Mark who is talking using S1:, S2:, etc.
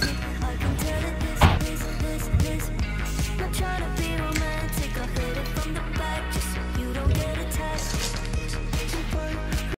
S1: Thank you.